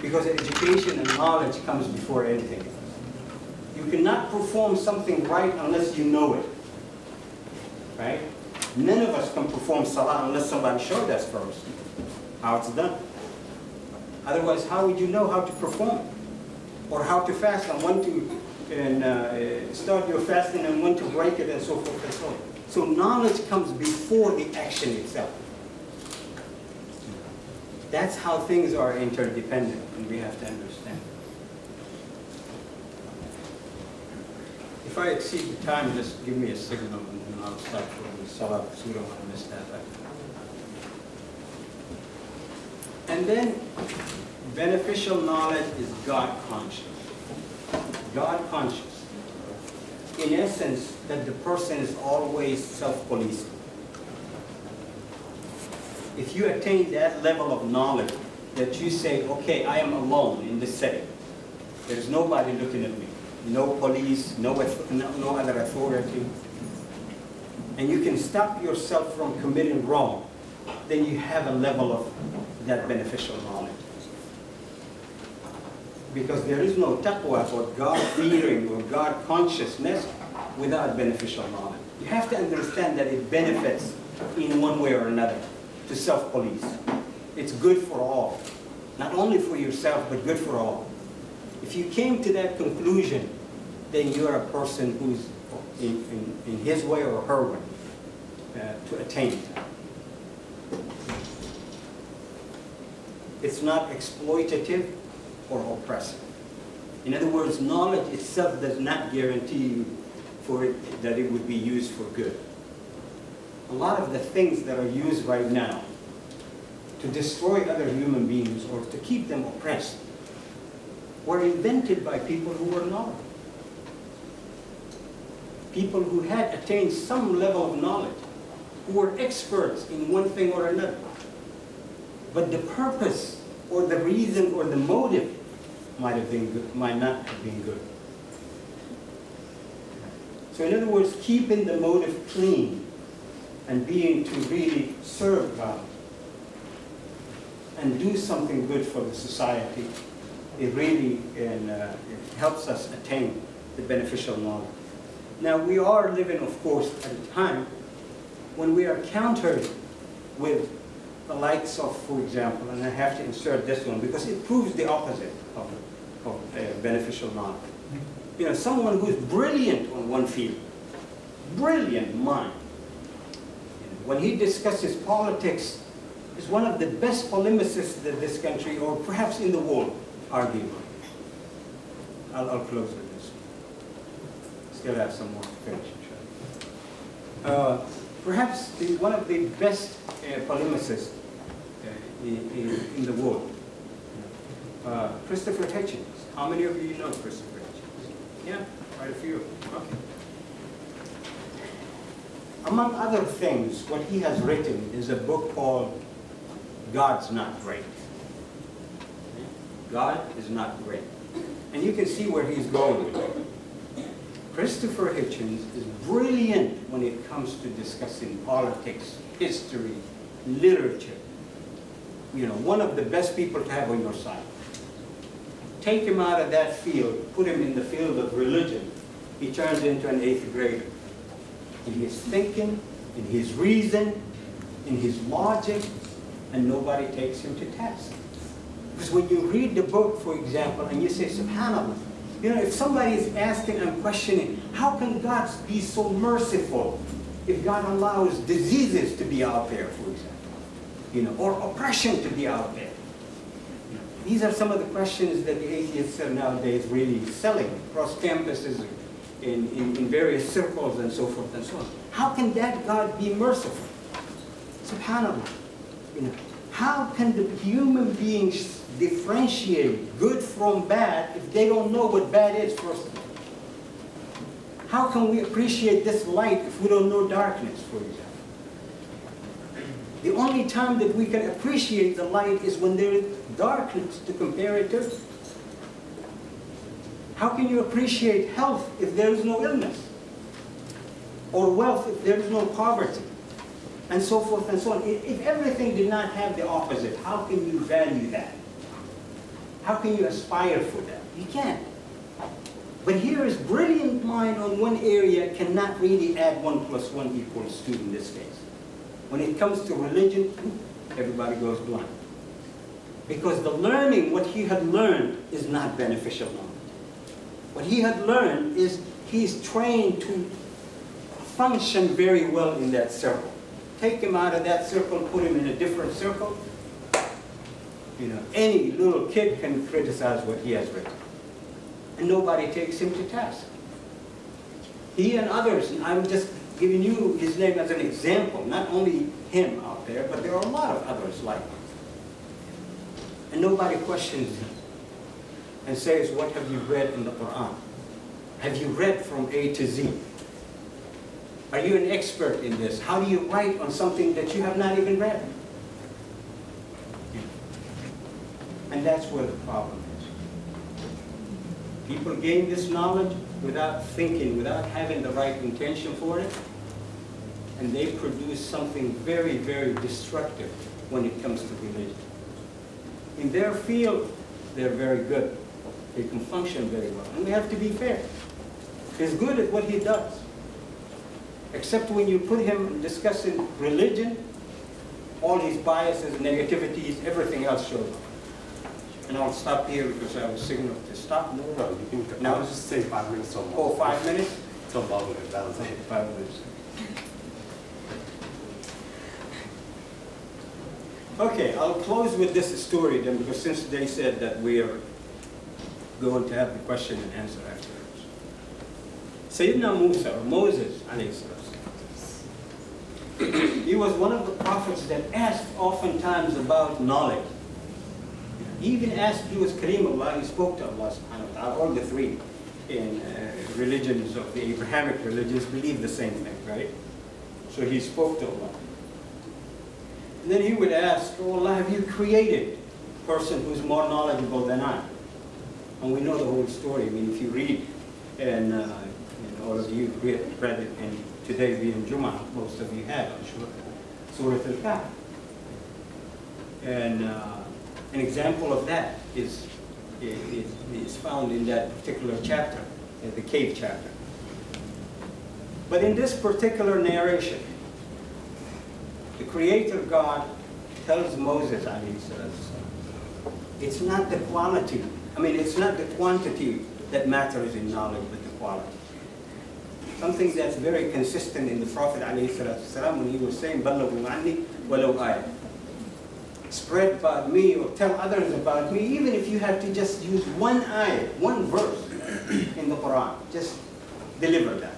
Because education and knowledge comes before anything. You cannot perform something right unless you know it. Right? None of us can perform salah unless somebody showed us first how it's done. Otherwise, how would you know how to perform? Or how to fast and when to and, uh, start your fasting and when to break it and so forth and so on. So knowledge comes before the action itself. That's how things are interdependent and we have to understand. If I exceed the time, just give me a signal and then I'll stop for the we don't want to miss that. And then beneficial knowledge is God conscious. God conscious. In essence, that the person is always self-policing. If you attain that level of knowledge, that you say, okay, I am alone in this setting. There's nobody looking at me. No police, no, no other authority. And you can stop yourself from committing wrong. Then you have a level of that beneficial knowledge because there is no taqwa or God-fearing or God-consciousness without beneficial knowledge. You have to understand that it benefits in one way or another to self-police. It's good for all. Not only for yourself, but good for all. If you came to that conclusion, then you're a person who's in, in, in his way or her way uh, to attain it. It's not exploitative, or oppressive. In other words, knowledge itself does not guarantee you for it that it would be used for good. A lot of the things that are used right now to destroy other human beings or to keep them oppressed were invented by people who were knowledgeable. People who had attained some level of knowledge, who were experts in one thing or another. But the purpose or the reason or the motive might have been good, might not have been good. So in other words, keeping the motive clean and being to really serve God and do something good for the society, it really uh, it helps us attain the beneficial knowledge. Now we are living, of course, at a time when we are countered with the likes of, for example, and I have to insert this one because it proves the opposite of of beneficial knowledge. You know, someone who's brilliant on one field, brilliant mind. When he discusses politics, is one of the best polemicists in this country, or perhaps in the world, arguably. I'll, I'll close with this. Still have some more to finish. Uh, perhaps the, one of the best uh, polemicists uh, in, in, in the world uh, Christopher Hitchens. How many of you know Christopher Hitchens? Yeah, quite a few. Okay. Among other things, what he has written is a book called God's Not Great. God is not great. And you can see where he's going with it. Christopher Hitchens is brilliant when it comes to discussing politics, history, literature. You know, one of the best people to have on your side take him out of that field, put him in the field of religion, he turns into an eighth grader. In his thinking, in his reason, in his logic, and nobody takes him to task. Because when you read the book, for example, and you say, subhanAllah, you know, if somebody is asking and questioning, how can God be so merciful if God allows diseases to be out there, for example, you know, or oppression to be out there? These are some of the questions that the atheists are nowadays really selling across campuses in, in, in various circles and so forth and so on. How can that God be merciful? SubhanAllah. You know, how can the human beings differentiate good from bad if they don't know what bad is, first of all? How can we appreciate this light if we don't know darkness, for example? The only time that we can appreciate the light is when there is darkness to compare it to. How can you appreciate health if there is no illness? Or wealth if there is no poverty? And so forth and so on. If everything did not have the opposite, how can you value that? How can you aspire for that? You can't. But here is brilliant mind on one area cannot really add one plus one equals two in this case. When it comes to religion, everybody goes blind. Because the learning, what he had learned, is not beneficial knowledge. What he had learned is he's trained to function very well in that circle. Take him out of that circle, put him in a different circle. You know, any little kid can criticize what he has written. And nobody takes him to task. He and others, and I'm just giving you his name as an example, not only him out there, but there are a lot of others like him. And nobody questions him and says, what have you read in the Quran? Have you read from A to Z? Are you an expert in this? How do you write on something that you have not even read? And that's where the problem is. People gain this knowledge without thinking, without having the right intention for it, and they produce something very, very destructive when it comes to religion. In their field, they're very good. They can function very well. And we have to be fair. He's good at what he does. Except when you put him discussing religion, all his biases, negativities, everything else shows up. And I'll stop here because I was signaled to stop. No, no, you can, No. I was just saying five minutes or Oh, more. five minutes? Till about it, that. Five minutes. Okay, I'll close with this story then, because since they said that we are going to have the question and answer afterwards. Sayyidina Musa, or Moses, he was one of the prophets that asked oftentimes about knowledge. He even asked, he was Kaleemullah, he spoke to Allah subhanahu wa ta'ala, all the three in uh, religions of the Abrahamic religions believe the same thing, right? So he spoke to Allah. And then he would ask, oh Allah, have you created a person who's more knowledgeable than I? And we know the whole story. I mean, if you read, and, uh, and all of you read, read it, and today being Jummah, most of you have, I'm sure, Surah Al-Kahf. And uh, an example of that is, is, is found in that particular chapter, the cave chapter. But in this particular narration, the Creator God tells Moses, I mean, it's not the quality, I mean, it's not the quantity that matters in knowledge, but the quality. Something that's very consistent in the Prophet alayhi salatu wasalam when he was saying, بَلَّغُوا عَنِّي وَلَوْ آيَةً Spread about me or tell others about me, even if you have to just use one ayah, one verse in the Quran, just deliver that.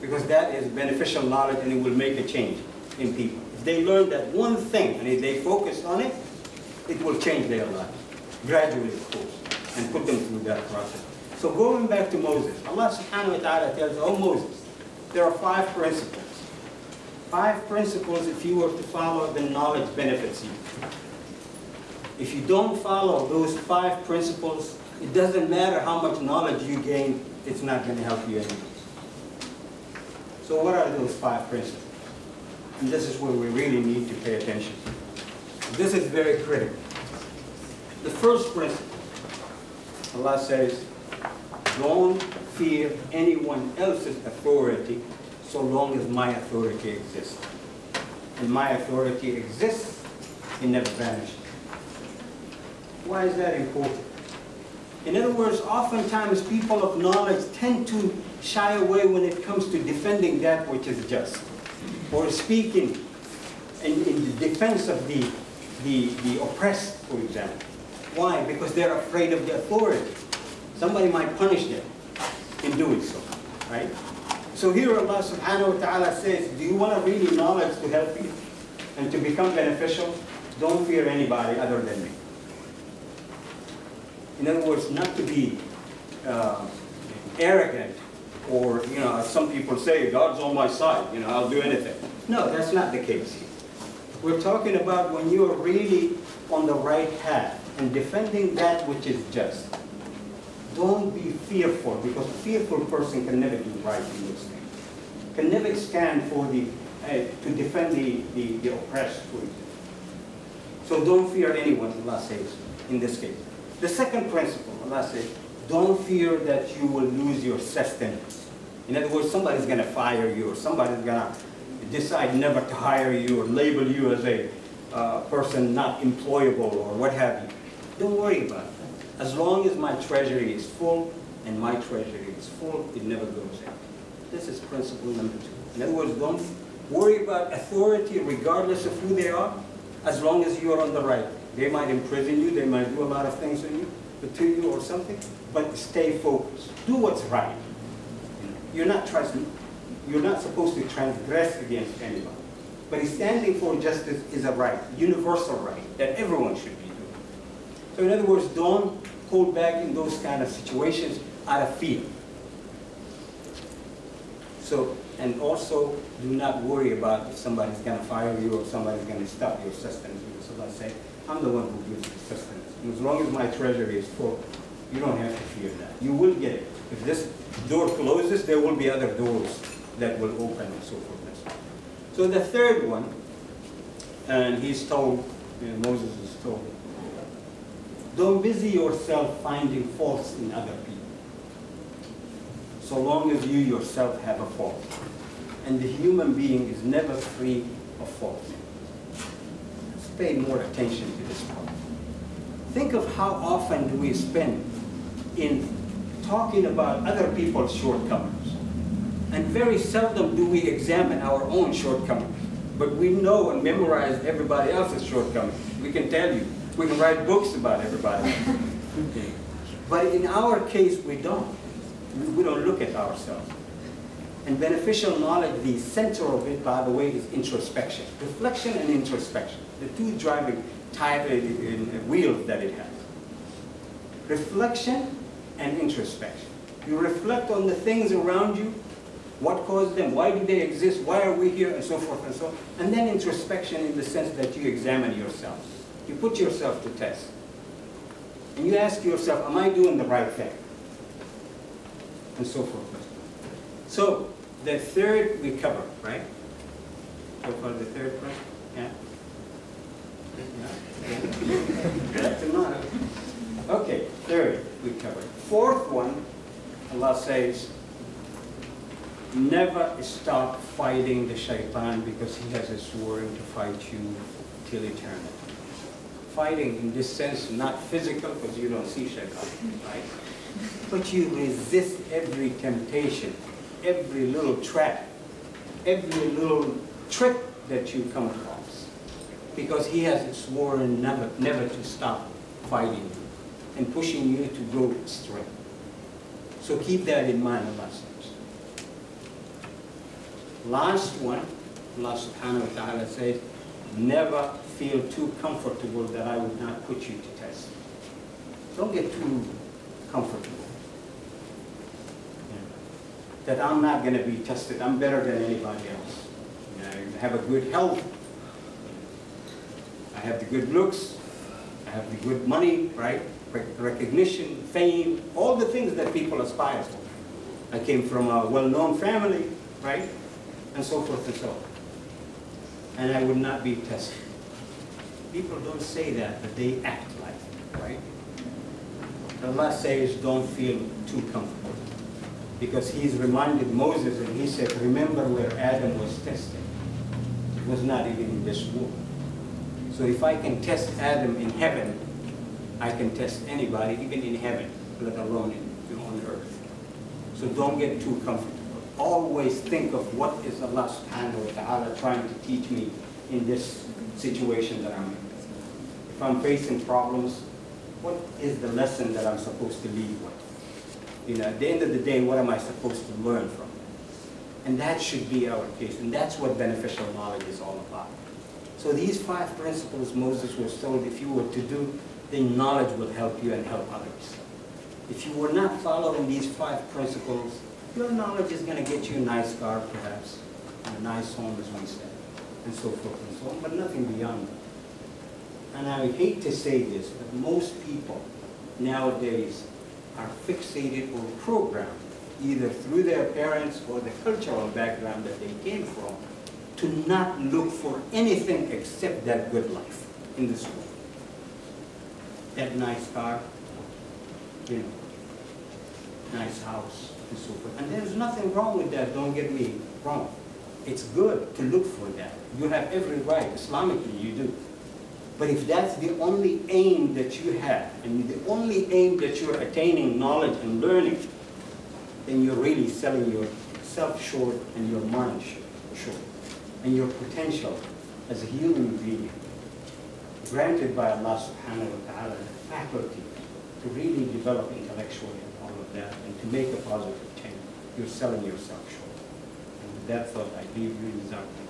Because that is beneficial knowledge and it will make a change in people. If they learn that one thing and if they focus on it, it will change their lives. Gradually, of course, and put them through that process. So going back to Moses, Allah subhanahu wa ta'ala tells, oh Moses, there are five principles. Five principles, if you were to follow, then knowledge benefits you. If you don't follow those five principles, it doesn't matter how much knowledge you gain, it's not going to help you anymore. So what are those five principles? And this is where we really need to pay attention. This is very critical. The first principle, Allah says, don't fear anyone else's authority so long as my authority exists. And my authority exists, it never vanishes. Why is that important? In other words, oftentimes people of knowledge tend to shy away when it comes to defending that which is just, or speaking in, in the defense of the, the, the oppressed, for example. Why? Because they're afraid of the authority. Somebody might punish them in doing so, right? So here Allah subhanahu wa ta'ala says, do you want to really knowledge to help you and to become beneficial? Don't fear anybody other than me. In other words, not to be uh, arrogant or, you know, as some people say, God's on my side, you know, I'll do anything. No, that's not the case here. We're talking about when you are really on the right path and defending that which is just. Don't be fearful, because a fearful person can never do right in those things. Can never stand for the, uh, to defend the, the, the oppressed, for example. So don't fear anyone, Allah says, in this case. The second principle, Allah says, don't fear that you will lose your sustenance. In other words, somebody's going to fire you or somebody's going to decide never to hire you or label you as a uh, person not employable or what have you. Don't worry about that. As long as my treasury is full and my treasury is full, it never goes out. This is principle number two. In other words, don't worry about authority regardless of who they are, as long as you're on the right. They might imprison you, they might do a lot of things to you, to you or something, but stay focused. Do what's right. You're not trusting, you're not supposed to transgress against anybody. But standing for justice is a right, universal right, that everyone should be. So in other words, don't hold back in those kind of situations out of fear. So, and also, do not worry about if somebody's going to fire you or somebody's going to stop your sustenance. Because Allah say, I'm the one who gives the sustenance. And as long as my treasury is full, you don't have to fear that. You will get it. If this door closes, there will be other doors that will open and so forth. So the third one, and he's told, you know, Moses is told, don't busy yourself finding faults in other people, so long as you yourself have a fault. And the human being is never free of faults. Let's pay more attention to this part. Think of how often do we spend in talking about other people's shortcomings. And very seldom do we examine our own shortcomings. But we know and memorize everybody else's shortcomings. We can tell you. We can write books about everybody. But in our case, we don't. We don't look at ourselves. And beneficial knowledge, the center of it, by the way, is introspection. Reflection and introspection, the two driving type, uh, wheels that it has. Reflection and introspection. You reflect on the things around you, what caused them, why do they exist, why are we here, and so forth and so on. And then introspection in the sense that you examine yourself. You put yourself to test. And you ask yourself, am I doing the right thing? And so forth. So, the third we cover, right? So far the third question? Yeah? Yeah? A Okay, third we covered. Fourth one, Allah says, never stop fighting the shaitan because he has a sworn to fight you till eternity. Fighting in this sense, not physical because you don't see shaitan, right? But you resist every temptation, every little trap, every little trick that you come across. Because he has sworn never, never to stop fighting you and pushing you to go astray. So keep that in mind, says. Last one, Allah subhanahu wa ta'ala says, never feel too comfortable that I would not put you to test. Don't get too comfortable. That I'm not going to be tested. I'm better than anybody else. I have a good health. I have the good looks. I have the good money, right? recognition, fame, all the things that people aspire for. I came from a well-known family, right? And so forth and so on. And I would not be tested. People don't say that, but they act like it, right? Allah says don't feel too comfortable. Because he's reminded Moses and he said, remember where Adam was tested. It was not even in this world. So if I can test Adam in heaven, I can test anybody, even in heaven, let alone in, on earth. So don't get too comfortable. Always think of what is Allah subhanahu wa ta'ala trying to teach me in this situation that I'm in. If I'm facing problems, what is the lesson that I'm supposed to leave with? You know, at the end of the day, what am I supposed to learn from it? And that should be our case, and that's what beneficial knowledge is all about. So these five principles Moses was told if you were to do then knowledge will help you and help others. If you were not following these five principles, your knowledge is going to get you a nice car, perhaps, and a nice home, as we said, and so forth so on, but nothing beyond that. And I hate to say this, but most people nowadays are fixated or programmed, either through their parents or the cultural background that they came from, to not look for anything except that good life in this world that nice car, you know, nice house and so forth. And there's nothing wrong with that, don't get me wrong. It's good to look for that. You have every right, Islamically you do. But if that's the only aim that you have, and the only aim that you're attaining knowledge and learning, then you're really selling yourself short and your mind short, and your potential as a human being, granted by Allah subhanahu wa ta'ala, the faculty to really develop intellectually and all of that, and to make a positive change. You're selling yourself short. And with that thought, I leave you Jazakallah.